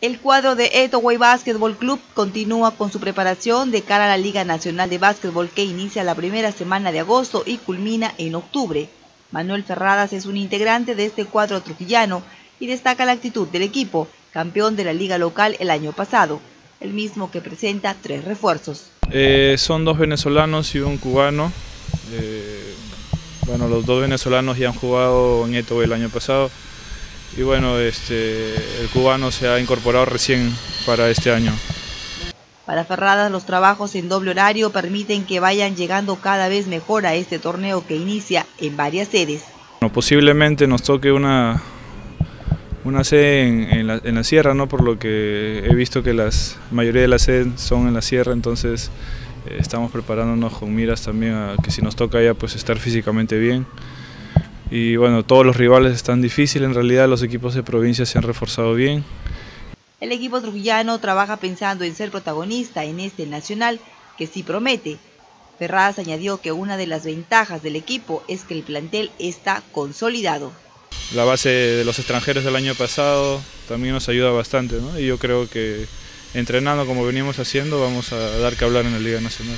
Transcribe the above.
El cuadro de Etoway Basketball Club continúa con su preparación de cara a la Liga Nacional de Básquetbol que inicia la primera semana de agosto y culmina en octubre. Manuel Ferradas es un integrante de este cuadro trujillano y destaca la actitud del equipo, campeón de la liga local el año pasado, el mismo que presenta tres refuerzos. Eh, son dos venezolanos y un cubano. Eh, bueno, los dos venezolanos ya han jugado en Etoway el año pasado y bueno, este, el cubano se ha incorporado recién para este año. Para Ferradas los trabajos en doble horario permiten que vayan llegando cada vez mejor a este torneo que inicia en varias sedes. Bueno, posiblemente nos toque una, una sede en, la, sierra, ¿no? por lo que he visto que la mayoría de las sedes son en la sierra, entonces eh, estamos preparándonos con miras también a que si nos toca ya pues estar físicamente bien y bueno, todos los rivales están difíciles, en realidad los equipos de provincia se han reforzado bien. El equipo trujillano trabaja pensando en ser protagonista en este nacional que sí promete. Ferraz añadió que una de las ventajas del equipo es que el plantel está consolidado. La base de los extranjeros del año pasado también nos ayuda bastante ¿no? y yo creo que entrenando como venimos haciendo vamos a dar que hablar en la Liga Nacional.